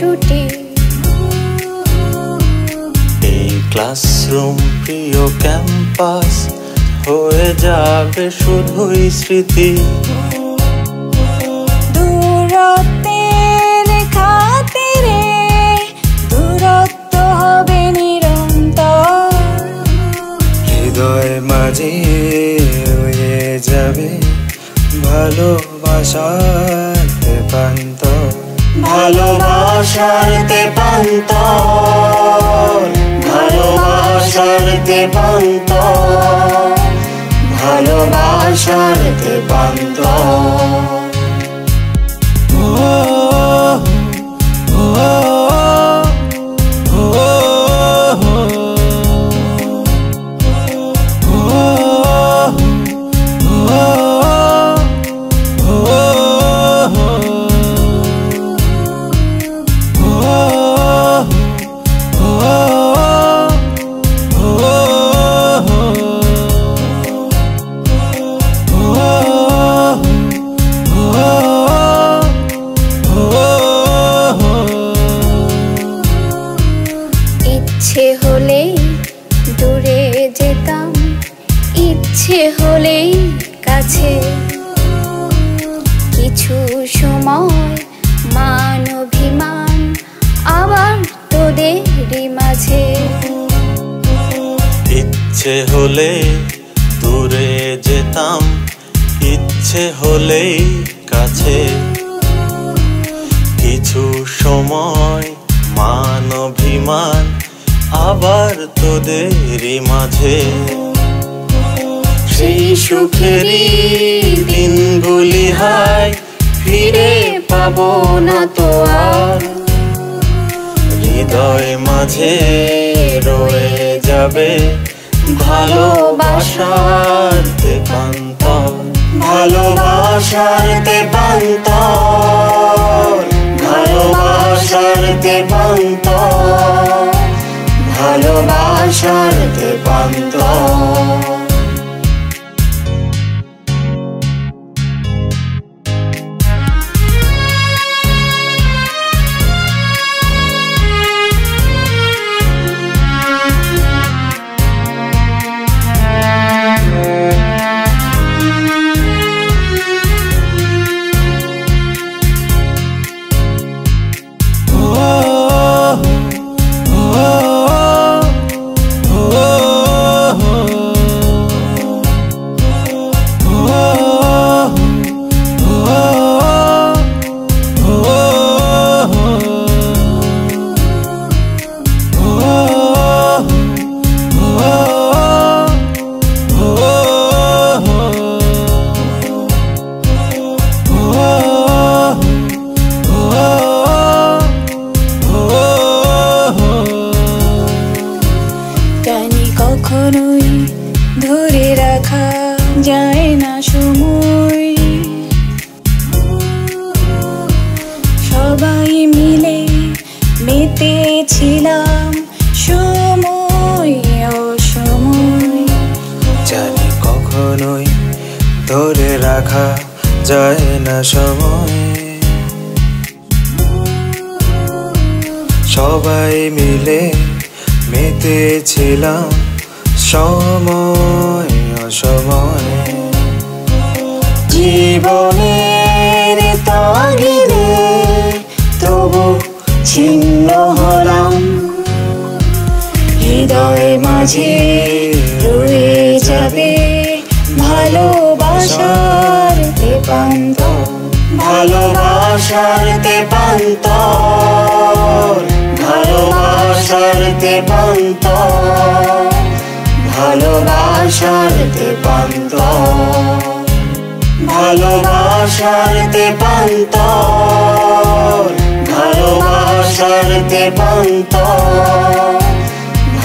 ছুটি। এই ক্লাসরুম প্রিয় ক্যাম্পাস হয়ে যাবে শুধুই স্মৃতি। হৃদয় মাঝে রয়ে যাবে ভালোবাসার প্রান্ত ভালোবাসার দেবান্ত ভালোবাসার দেবান্ত ভালোবাসার দেবান্ত কিছু সময় মান অভিমান আবার তোদেরই মাঝে। ইচ্ছে হলে দূরে যেতাম ইচ্ছে হলেই কাছে। কিছু সময় মান অভিমান আবার তোদেরই মাঝে। সেই সুখেরই দিনগুলি পাবো না তো আর। হৃদয় মাঝে রয়ে যাবে ভালোবাসার দেবান্ত ভালোবাসার দেবান্ত ভালোবাসার দেবান্ত ভালোবাসার দেবান্ত কখনোই ধরে রাখা যায় না সময়। সবাই মিলে মেতেছিলাম সময় অসময়। জানি কখনোই ধরে রাখা যায় না সময়। সবাই মিলে মেতেছিলাম সময়, অসময়। জীবনের তাগিদে তবু ছিন্ন হলাম। হৃদয় মাঝে রয়ে যাবে ভালোবাসার দেবান্ত ভালোবাসার দেবান্ত ভালোবাসার দেবান্ত ভালোবাসার দেবান্ত। ভালোবাসার দেবান্ত। ভালোবাসার দেবান্ত।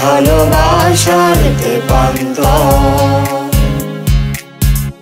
ভালোবাসার দেবান্ত।